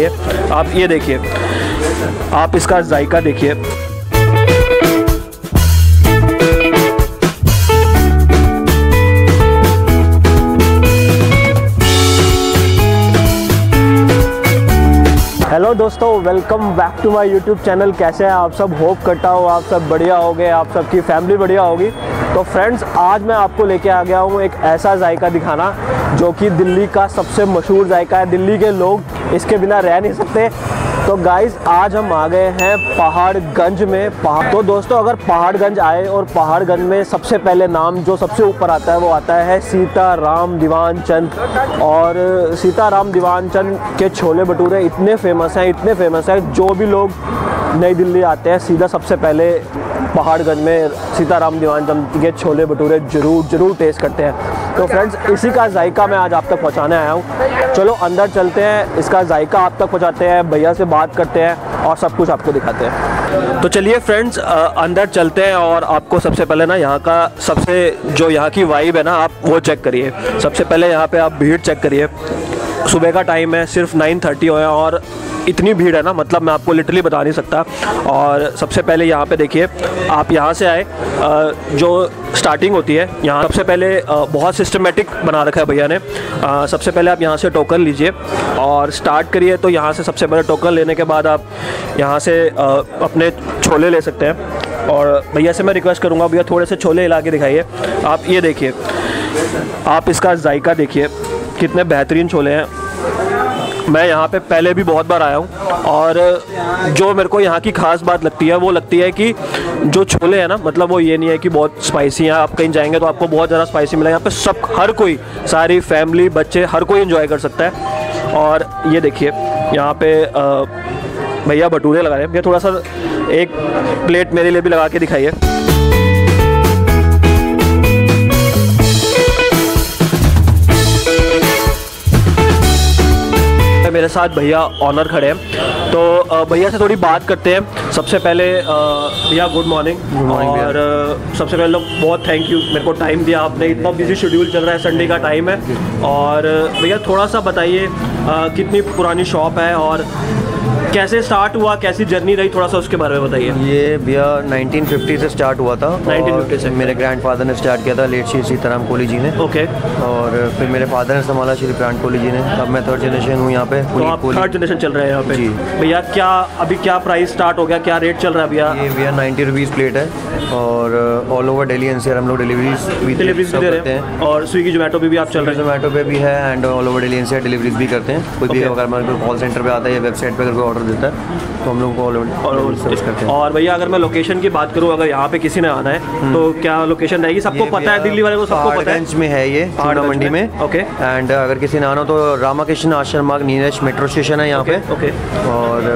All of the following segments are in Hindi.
ये आप ये देखिए। आप इसका जायका देखिए। हेलो दोस्तों welcome back to my YouTube channel कैसे हैं आप सब? होप करता हूँ आप सब बढ़िया होगे, आप सबकी फैमिली बढ़िया होगी। तो फ्रेंड्स आज मैं आपको लेके आ गया हूँ एक ऐसा जायका दिखाना, जो कि दिल्ली का सबसे मशहूर जायका है। दिल्ली के लोग इसके बिना रह नहीं सकते। तो गाइज़ आज हम आ गए हैं पहाड़गंज में, पहाड़ तो दोस्तों, अगर पहाड़गंज आए और पहाड़गंज में सबसे पहले नाम जो सबसे ऊपर आता है, वो आता है सीता राम दीवान चंद। और सीता राम दीवान चंद के छोले भटूरे इतने फ़ेमस हैं, इतने फ़ेमस हैं, जो भी लोग नई दिल्ली आते हैं, सीधा सबसे पहले पहाड़गंज में सीताराम दीवान चंद के छोले भटूरे ज़रूर ज़रूर टेस्ट करते हैं। तो फ्रेंड्स इसी का जायका मैं आज आप तक पहुँचाने आया हूँ। चलो, अंदर चलते हैं। इसका जायका आप तक पहुंचाते हैं, भैया से बात करते हैं और सब कुछ आपको दिखाते हैं। तो चलिए फ्रेंड्स अंदर चलते हैं और आपको सबसे पहले ना यहाँ का सबसे जो यहाँ की वाइब है ना, आप वो चेक करिए। सबसे पहले यहाँ पर आप भीड़ चेक करिए। सुबह का टाइम है, सिर्फ़ नाइन थर्टी हो और इतनी भीड़ है ना मतलब मैं आपको लिटरली बता नहीं सकता। और सबसे पहले यहाँ पे देखिए, आप यहाँ से आए जो स्टार्टिंग होती है, यहाँ सबसे पहले बहुत सिस्टमेटिक बना रखा है भैया ने। सबसे पहले आप यहाँ से टोकन लीजिए और स्टार्ट करिए तो यहाँ से सबसे पहले टोकन लेने के बाद आप यहाँ से अपने छोले ले सकते हैं। और भैया से मैं रिक्वेस्ट करूँगा, भैया थोड़े से छोले हिला के दिखाइए। आप ये देखिए, आप इसका जायका देखिए। कितने बेहतरीन छोले हैं। मैं यहाँ पे पहले भी बहुत बार आया हूँ और जो मेरे को यहाँ की ख़ास बात लगती है, वो लगती है कि जो छोले हैं ना मतलब वो ये नहीं है कि बहुत स्पाइसी हैं, आप कहीं जाएँगे तो आपको बहुत ज़्यादा स्पाइसी मिलेगा। यहाँ पे सब, हर कोई, सारी फैमिली बच्चे, हर कोई इन्जॉय कर सकता है। और ये देखिए, यहाँ पे भैया भटूरे लगा रहे हैं। भैया थोड़ा सा एक प्लेट मेरे लिए भी लगा के दिखाइए। मेरे साथ भैया ऑनर खड़े हैं। तो भैया से थोड़ी बात करते हैं। सबसे पहले भैया गुड मॉर्निंग और सबसे पहले बहुत थैंक यू मेरे को टाइम दिया आपने। इतना बिज़ी शेड्यूल चल रहा है संडे का टाइम है। और भैया थोड़ा सा बताइए कितनी पुरानी शॉप है? और कैसे स्टार्ट हुआ कैसी जर्नी रही? थोड़ा सा उसके बारे में बताइए। ये भैया 1950 से स्टार्ट हुआ था 1950 से। मेरे ग्रैंडफादर ने स्टार्ट किया था लेट श्री सीताराम कोहली जी ने। ओके और फिर मेरे फादर ने संभाला श्री प्राण कोहली जी ने। अब मैं थर्ड जनरेशन हूँ यहाँ पे तो आप थर्ड जनरेशन चल रहे हैं यहाँ पे। जी। भैया क्या अभी क्या प्राइस स्टार्ट हो गया? क्या रेट चल रहा है भैया? ये भैया नाइन्टी रुपीज़ प्लेट है और ऑल ओवर डेली एनसीआर हम लोग डिलीवरीज भी डिलीवरीज भी दे रहे हैं। और स्विगी जोमेटो भी, भी आप चल रहे हैं। जोमेटो पे भी है and all over Delhi NCR deliveries भी करते हैं। कोई भी अगर कॉल सेंटर पे आता है या वेबसाइट पे अगर कोई ऑर्डर देता है तो हम लोग को और सर्च करते हैं। और भैया अगर मैं लोकेशन की बात करूँ अगर यहाँ पे किसी ने आना है हम्म। तो क्या लोकेशन रहेगी? सबको पता है दिल्ली वाले को सबको पता है? में है ये पहाड़ मंडी में। ओके एंड अगर किसी ने आना तो रामाकृष्ण आश्रम मार्ग नीरज मेट्रो स्टेशन है यहाँ पे। ओके और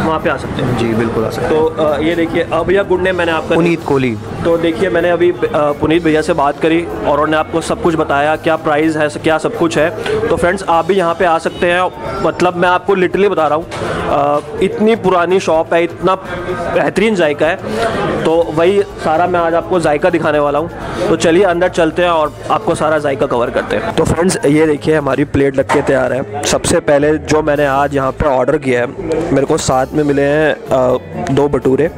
वहाँ पे आ सकते हैं। जी बिल्कुल आ सकते हैं। तो ये देखिए अब भैया गुड नेम मैंने आपका पुनीत कोहली। तो देखिए मैंने अभी पुनीत भैया से बात करी और उन्होंने आपको सब कुछ बताया क्या प्राइस है क्या सब कुछ है। तो फ्रेंड्स आप भी यहाँ पे आ सकते हैं मतलब मैं आपको लिटरली बता रहा हूँ इतनी पुरानी शॉप है, इतना बेहतरीन जायका है। तो वही सारा मैं आज आपको जायका दिखाने वाला हूँ। तो चलिए अंदर चलते हैं और आपको सारा जायका कवर करते हैं। तो फ्रेंड्स ये देखिए, हमारी प्लेट लग के तैयार है। सबसे पहले जो मैंने आज यहाँ पर ऑर्डर किया है, मेरे को साथ में मिले हैं दो भटूरे।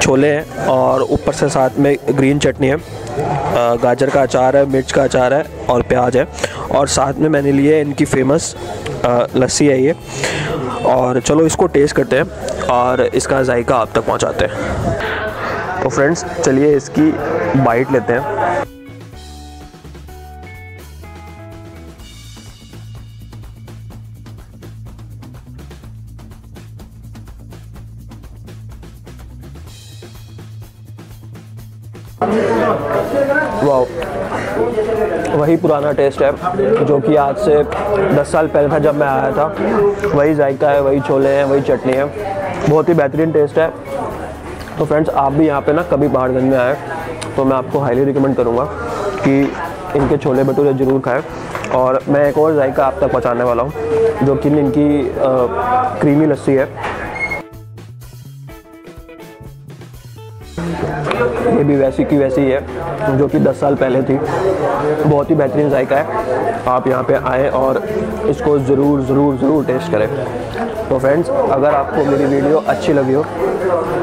छोले हैं और ऊपर से साथ में ग्रीन चटनी है। गाजर का अचार है, मिर्च का अचार है और प्याज है। और साथ में मैंने लिए इनकी फ़ेमस लस्सी है ये। और चलो इसको टेस्ट करते हैं और इसका जायका आप तक पहुंचाते हैं। तो फ्रेंड्स चलिए इसकी बाइट लेते हैं। वाह वही पुराना टेस्ट है जो कि आज से 10 साल पहले था जब मैं आया था। वही जायका है वही छोले हैं वही चटनी है। बहुत ही बेहतरीन टेस्ट है। तो फ्रेंड्स आप भी यहाँ पे ना कभी पहाड़गंज में आए तो मैं आपको हाईली रिकमेंड करूँगा कि इनके छोले भटूरे ज़रूर खाएँ। और मैं एक और जायका आप तक पहुँचाने वाला हूँ जो कि इनकी आ, क्रीमी लस्सी है। ये भी वैसी की वैसी ही है जो कि 10 साल पहले थी। बहुत ही बेहतरीन जायका है। आप यहाँ पे आएँ और इसको ज़रूर ज़रूर ज़रूर टेस्ट करें। तो फ्रेंड्स अगर आपको मेरी वीडियो अच्छी लगी हो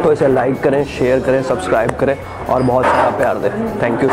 तो इसे लाइक करें शेयर करें सब्सक्राइब करें और बहुत सारा प्यार दें। Thank you